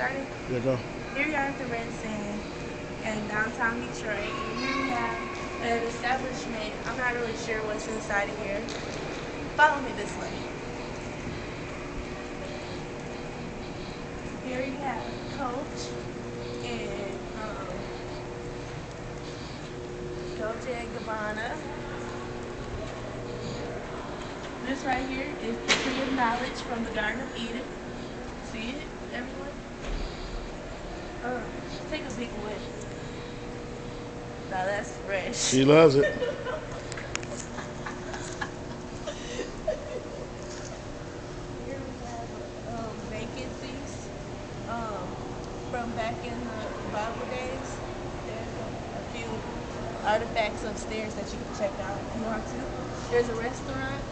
started? Here we are at the RenCen in downtown Detroit. And here we have an establishment. I'm not really sure what's inside of here. Follow me this way. Here you have Coach and um, Dolce and Gabbana. This right here is the tree of knowledge from the Garden of Eden. See it, everyone? Uh, take a big whiff. Now that's fresh. She loves it. Here we have um, vacancies um, from back in the Bible days. There's a, a few artifacts upstairs that you can check out if you want to. There's a restaurant.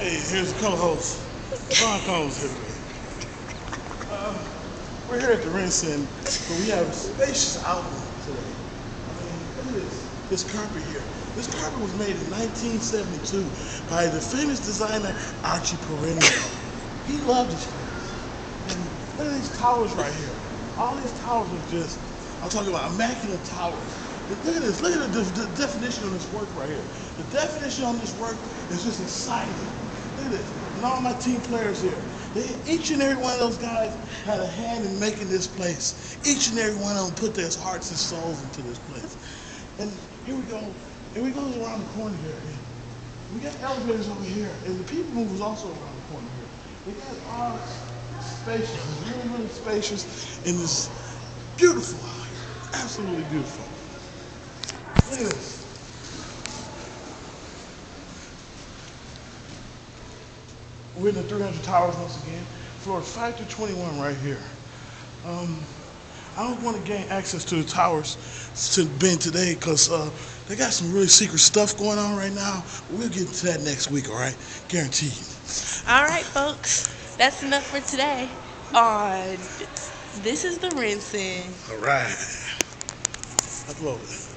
Hey, here's the co-host. Ron Combs here today. Uh, we're here at the RenCen, but we have a spacious outlet today. I mean, look at this, this carpet here. This carpet was made in 1972 by the famous designer Archie Perennial. He loved this place. And look at these towers right here. All these towers are just, I'm talking about immaculate towers. Look at this. Look at the, the definition on this work right here. The definition on this work is just exciting. And all my team players here. Each and every one of those guys had a hand in making this place. Each and every one of them put their hearts and souls into this place. And here we go. Here we go around the corner here. We got elevators over here, and the people move is also around the corner here. We got all spacious, it's really, really spacious, and it's beautiful out here. Absolutely beautiful. Look at this. We're in the 300 towers once again. Floors 5 to 21 right here. Um, I don't want to gain access to the towers to Ben today because uh, they got some really secret stuff going on right now. We'll get to that next week, all right? Guaranteed. All right, folks. That's enough for today. On this is the RenCen. All right. Upload it.